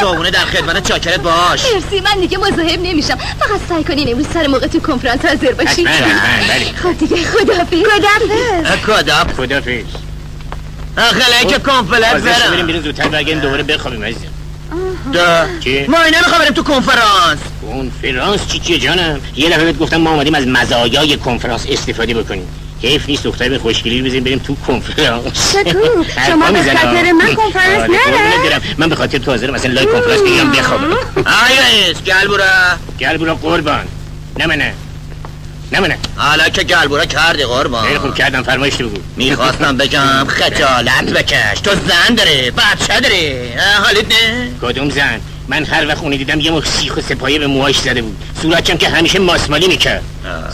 صابونه در خدمت چاکرت باش. مرسی من دیگه مزاحم نمیشم. فقط سعی کنین امروز سر موقع تو کنفرانس حاضر باشی. حتما، حتما، بله. خب دیگه خدافظ. خدافظ. کداب خدافظ. آخه که حاضر شو بریم برم بیرون زودتر برگردیم دوباره بخوابیم عزیزم. ده. چی؟ ما اینا می‌خوام بریم تو کنفرانس. کنفرانس چی چیه جانم؟ یه دفعه بهت گفتم ما آمدیم از مزایای کنفرانس استفاده بکنیم. حیف نیست دختر به خوشگلی رو بزنیم بریم تو کنفرانس. شکوه، شما به. خاطر من کنفرانس نره؟ من به خاطر تو حاضرم مثلا لای کنفرانس بگیرم بخوابم. آیا ایست گلبورا. گل برو قربان. نه منه. نه منه. حالا که گلبورا کردی قربان. خیلی خوب کردم فرمایش بگو. می‌خواستم بگم خجالت بکش. تو زن داره بچه داره حالت نه؟ کدوم زن؟ من هر وقت اونی دیدم یه مخ سیخ و سپایه به موهاش زده بود. صورتشم که همیشه ماسمالی می‌کرد.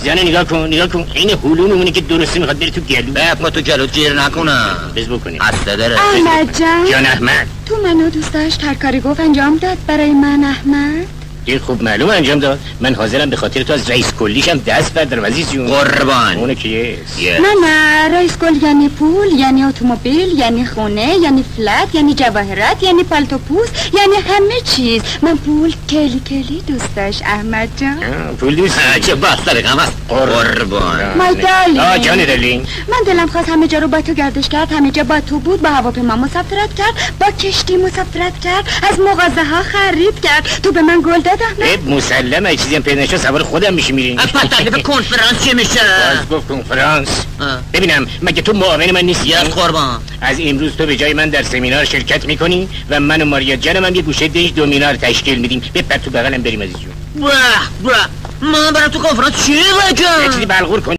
زن نگاه کن نگاه کن. این هلو میمونه که درسته می‌خواد بری تو گلو. بهت ما تو جلوت گیر نکنم بز بکنیم. هسته داره. احمد جان. جان احمد. تو منو دوست داشت هر کاری گفت انجام داد برای من احمد؟ دیر خوب معلوم انجام داد. من حاضرم به خاطر تو از رئیس کلیشم دست بردارم عزیز جون. قربان. اونه که یس یه. نه نه. رئیس گل یعنی پول یعنی اتومبیل یعنی خونه یعنی فلت یعنی جواهرات یعنی پالتو پوست یعنی همه چیز. من پول کلی کلی دوست داشت احمد جان. پول دوست چه بستر غم است. قربان. آه جان دلین. من دلم خواست همه جا رو با تو گردش کرد همه جا با تو بود با هواپیما مسافرت کرد با کشتی مسافرت کرد از مغازه ها خرید کرد. تو به من گل احمد اب مسلمه اگه چیزی هم پیدا نشه سوار خودم میشی میرین. پس تکلیف کنفرانس چی میشه. باز گفت کنفرانس. ببینم مگه تو معاون من نیستی؟ یس قربان. از امروز تو به جای من در سمینار شرکت می‌کنی و من و ماریا جانم هم یه گوشه دیش دومینار تشکیل میدیم. بپر تو بغلم بریم از جون به به من برم تو کنفرانس چی یه چیزی بگم بلغور کن.